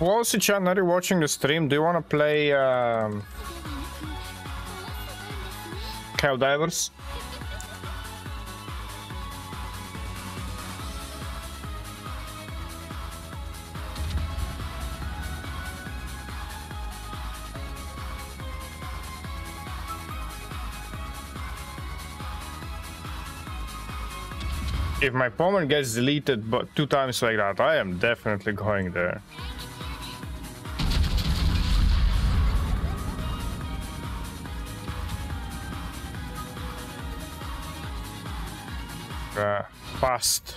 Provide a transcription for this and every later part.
Wolsey-chan, are you watching the stream? Do you want to play um, Helldivers? if my opponent gets deleted but two times like that, I am definitely going there. Uh, fast.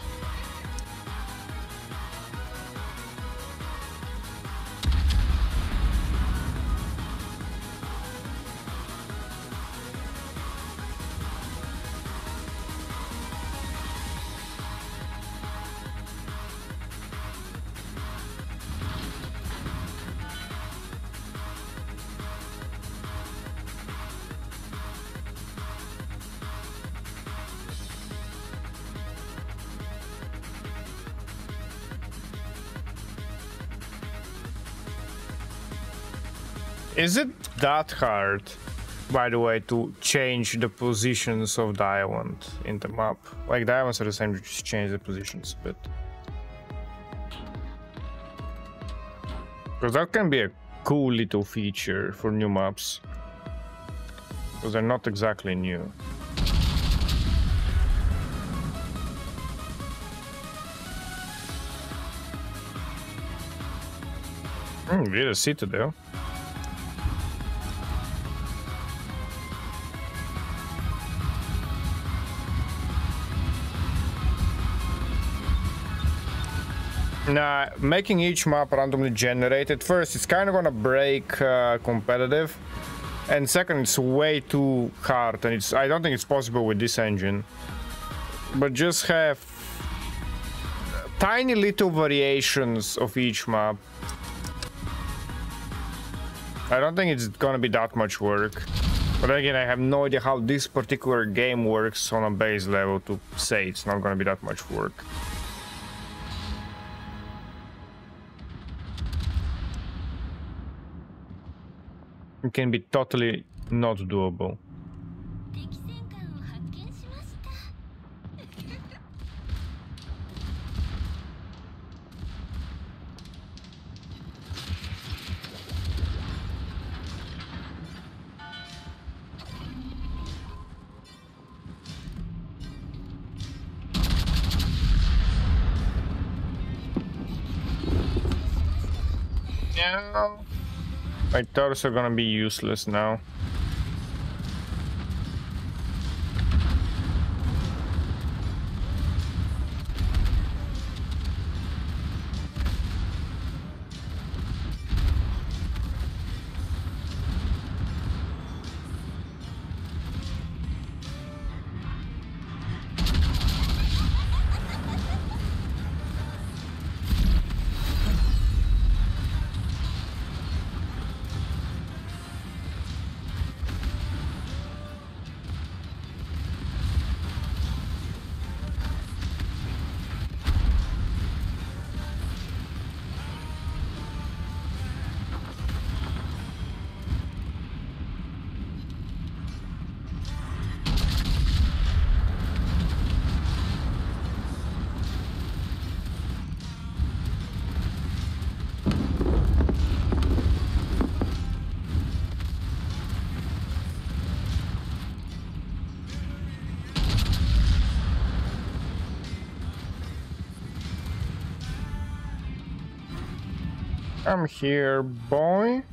Is it that hard, by the way, to change the positions of diamond in the map? Like diamonds are the same, you just change the positions a bit. Because that can be a cool little feature for new maps. Because they're not exactly new. Hmm, we a citadel. Nah, making each map randomly generated, first, it's kind of gonna break uh, competitive. And second, it's way too hard, and it's I don't think it's possible with this engine. But just have tiny little variations of each map. I don't think it's gonna be that much work. But again, I have no idea how this particular game works on a base level to say it's not gonna be that much work. It can be totally not doable. Yeah. My are gonna be useless now. I'm here, boy.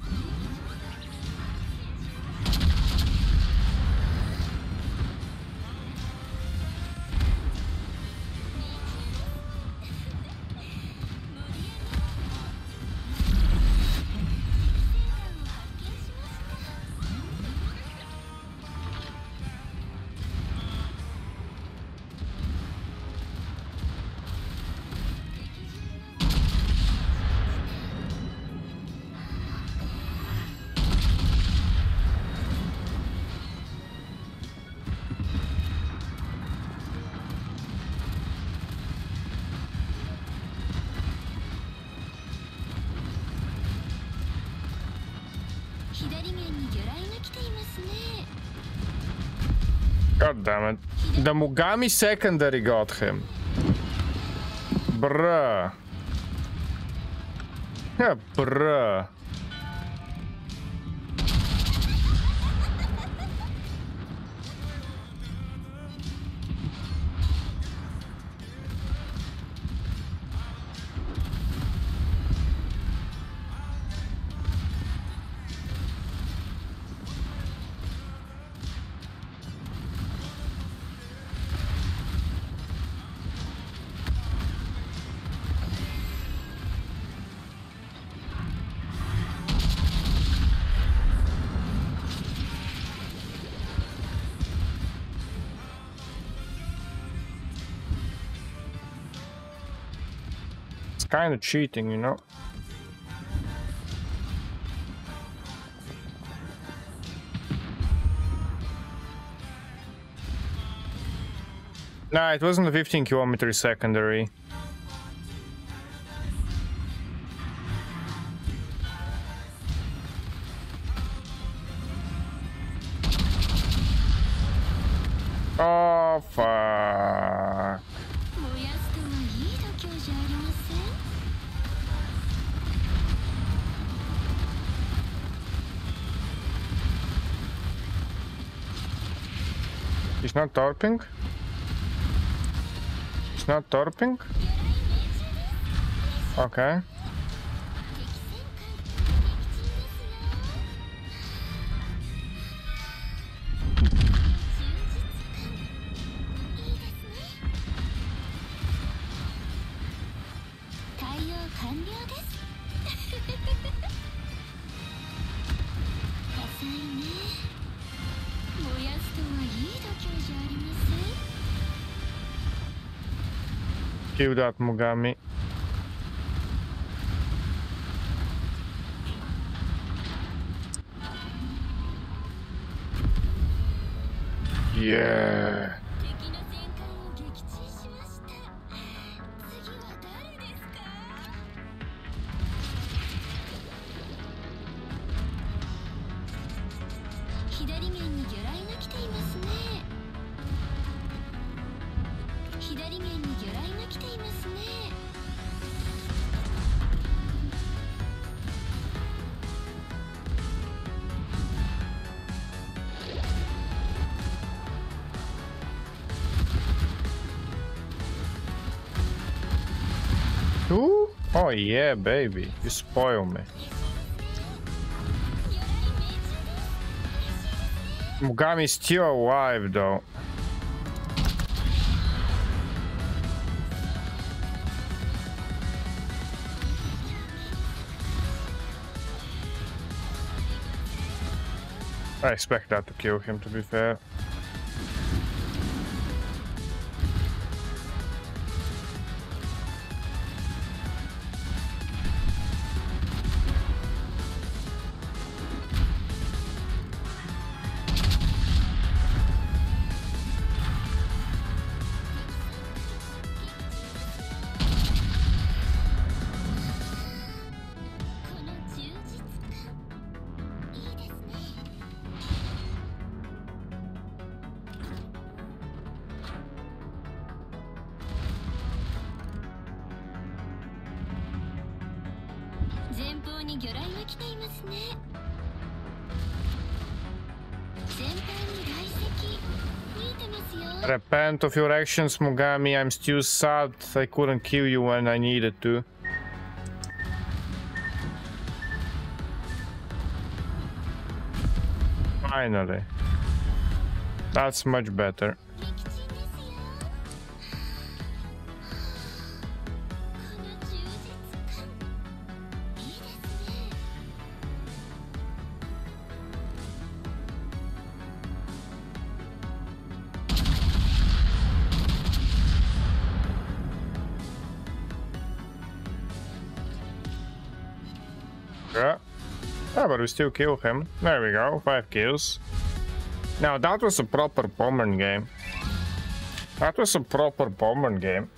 God damn it. The Mogami secondary got him. Bruh. Yeah, bruh. Kind of cheating, you know? Nah, it wasn't a 15 kilometer secondary. Oh, fuck. He's not torping? He's not torping? Okay. Kill that Mogami. Yeah. Two? Oh yeah, baby. You spoil me. Mogami's still alive though. I expect that to kill him to be fair. Repent of your actions, Mogami. I'm still sad I couldn't kill you when I needed to. Finally. That's much better. Yeah, but we still kill him. There we go, 5 kills. Now that was a proper bomber game. That was a proper bomber game.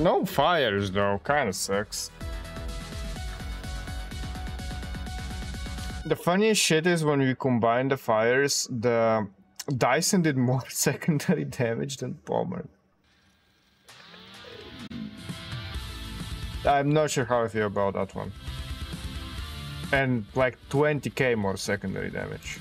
No fires though, kinda sucks. The funniest shit is when we combine the fires, the Dyson did more secondary damage than Pommern. I'm not sure how I feel about that one. And like 20k more secondary damage.